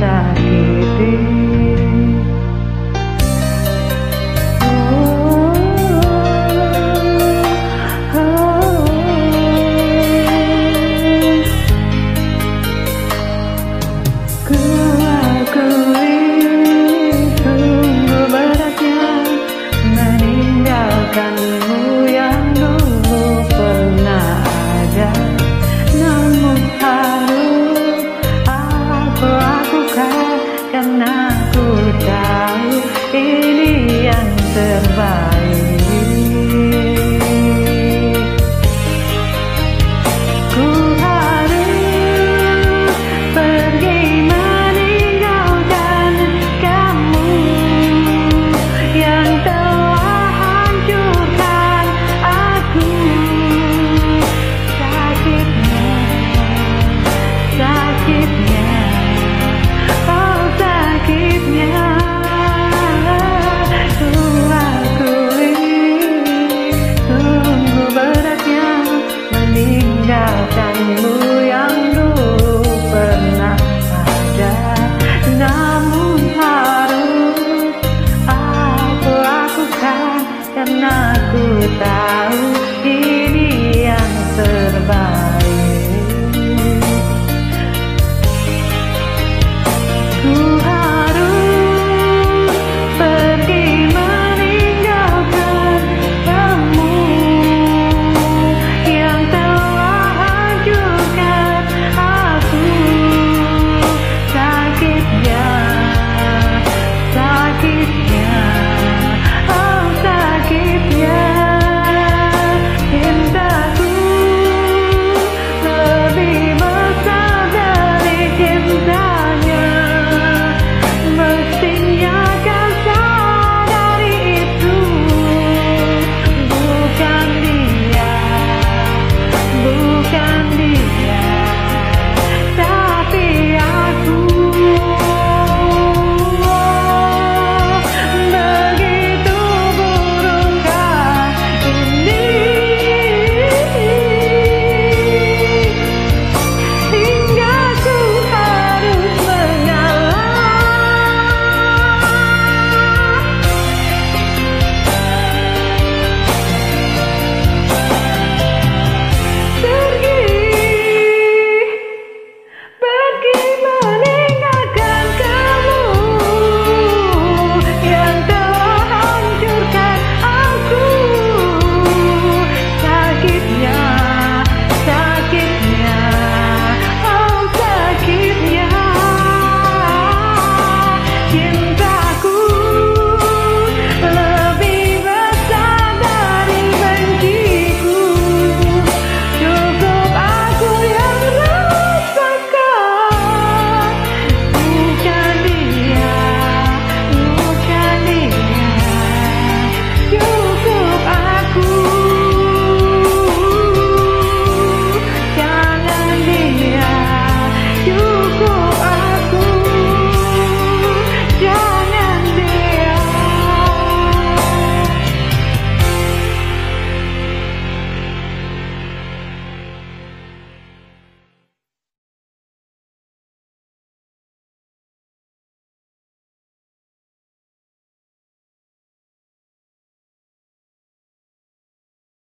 side. Karena